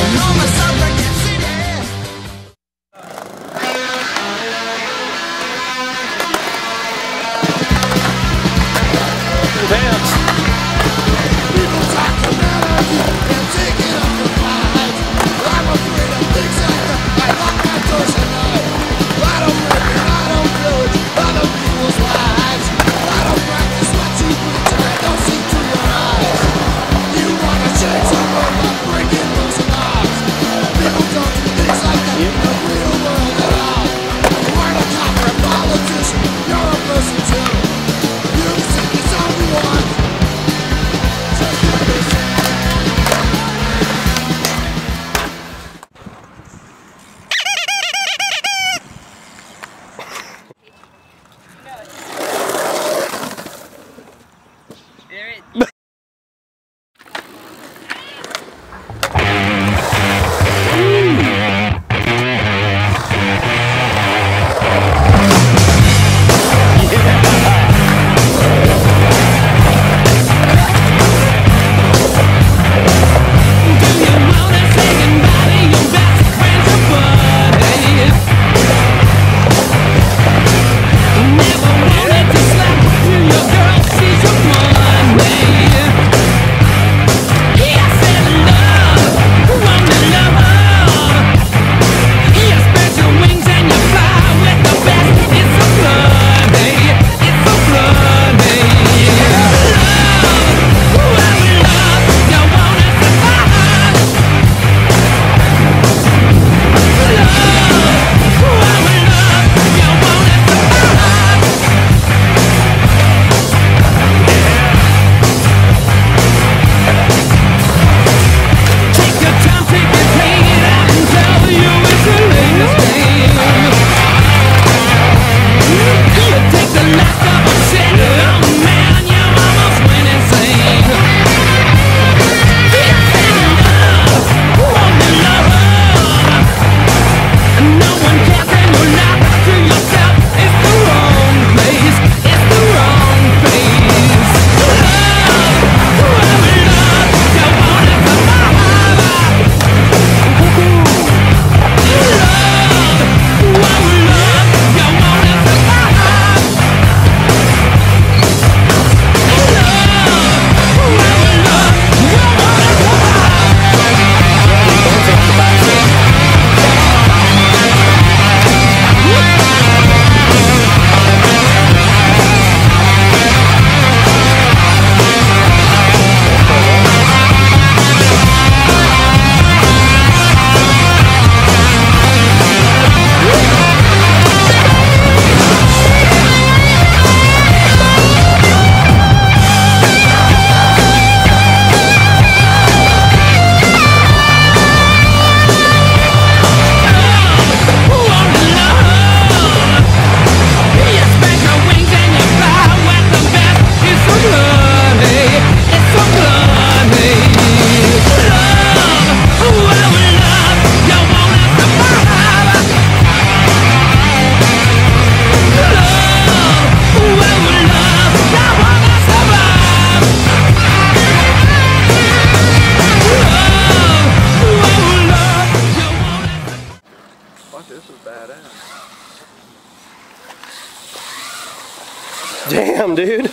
Fuck, Damn, dude.